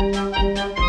Müzik